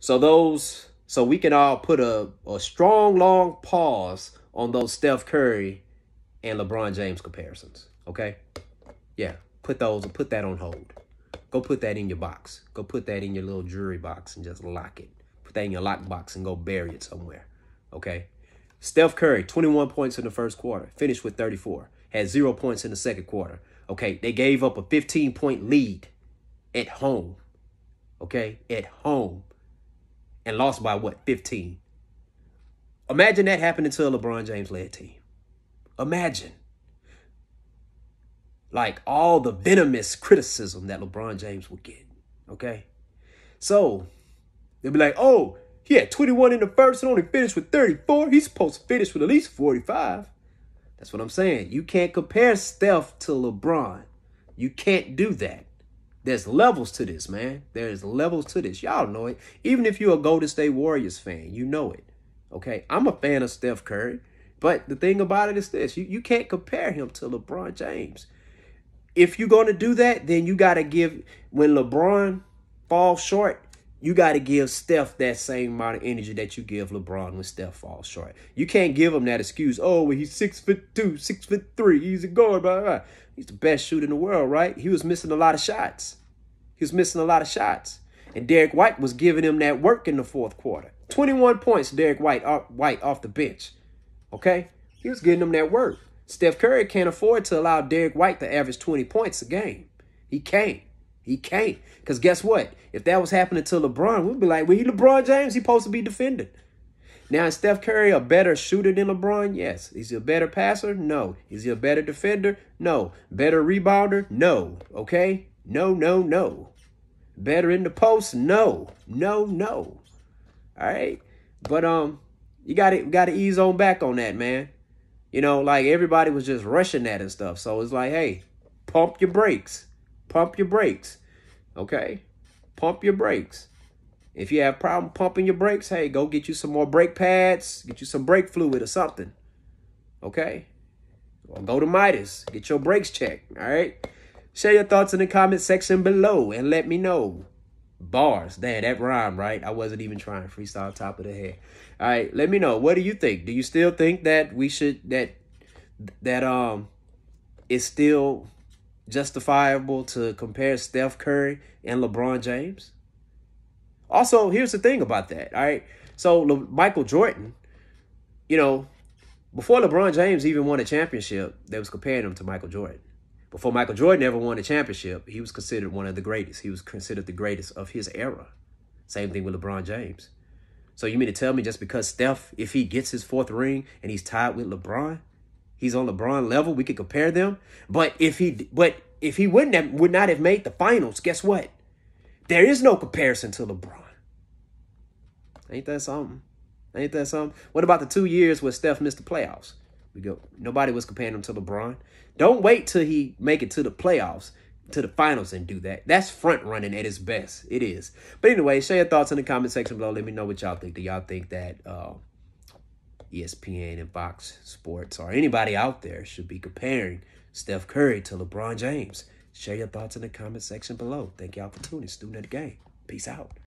So those, so we can all put a, a strong, long pause on those Steph Curry and LeBron James comparisons. Okay? Yeah, put those, put that on hold. Go put that in your box. Go put that in your little jewelry box and just lock it. Put that in your lock box and go bury it somewhere. Okay? Steph Curry, 21 points in the first quarter, finished with 34. Had zero points in the second quarter. Okay, they gave up a 15 point lead at home. Okay, at home and lost by what, 15? Imagine that happening to a LeBron James led team. Imagine. Like all the venomous criticism that LeBron James would get. Okay? So they'll be like, oh, he had 21 in the first and only finished with 34. He's supposed to finish with at least 45. That's what I'm saying. You can't compare Steph to LeBron. You can't do that. There's levels to this, man. There's levels to this. Y'all know it. Even if you're a Golden State Warriors fan, you know it. Okay. I'm a fan of Steph Curry. But the thing about it is this you, you can't compare him to LeBron James. If you're going to do that, then you got to give, when LeBron falls short, you got to give Steph that same amount of energy that you give LeBron when Steph falls short. You can't give him that excuse. Oh, well, he's six foot two, six foot three. He's a guard. Blah, blah. He's the best shooter in the world, right? He was missing a lot of shots. He was missing a lot of shots. And Derrick White was giving him that work in the fourth quarter. 21 points, Derrick White, off, White off the bench. Okay? He was getting him that work. Steph Curry can't afford to allow Derrick White to average 20 points a game. He can't. He can't. Because guess what? If that was happening to LeBron, we'd be like, well, he LeBron James, he's supposed to be defending. Now, is Steph Curry a better shooter than LeBron? Yes. Is he a better passer? No. Is he a better defender? No. Better rebounder? No. Okay? No, no, no. Better in the post? No. No, no. All right? But um, you got to got to ease on back on that, man. You know, like everybody was just rushing that and stuff. So it's like, hey, pump your brakes. Pump your brakes. Okay? Pump your brakes. If you have problem pumping your brakes, hey, go get you some more brake pads, get you some brake fluid or something. Okay? Or go to Midas, get your brakes checked. All right? Share your thoughts in the comment section below and let me know. Bars. Damn, that rhyme, right? I wasn't even trying. Freestyle top of the head. All right, let me know. What do you think? Do you still think that we should that that um is still justifiable to compare Steph Curry and LeBron James? Also, here's the thing about that. All right. So Le- Michael Jordan, you know, before LeBron James even won a championship, they was comparing him to Michael Jordan. Before Michael Jordan ever won a championship, he was considered one of the greatest. He was considered the greatest of his era. Same thing with LeBron James. So you mean to tell me just because Steph, if he gets his fourth ring and he's tied with LeBron, he's on LeBron level, we could compare them. But if he but if he wouldn't have would not have made the finals, guess what? There is no comparison to LeBron. Ain't that something? Ain't that something? What about the two years where Steph missed the playoffs? We go. Nobody was comparing him to LeBron. Don't wait till he make it to the playoffs, to the finals, and do that. That's front running at its best. It is. But anyway, share your thoughts in the comment section below. Let me know what y'all think. Do y'all think that uh, ESPN and Fox Sports or anybody out there should be comparing Steph Curry to LeBron James? Share your thoughts in the comment section below. Thank y'all for tuning. Student of the game. Peace out.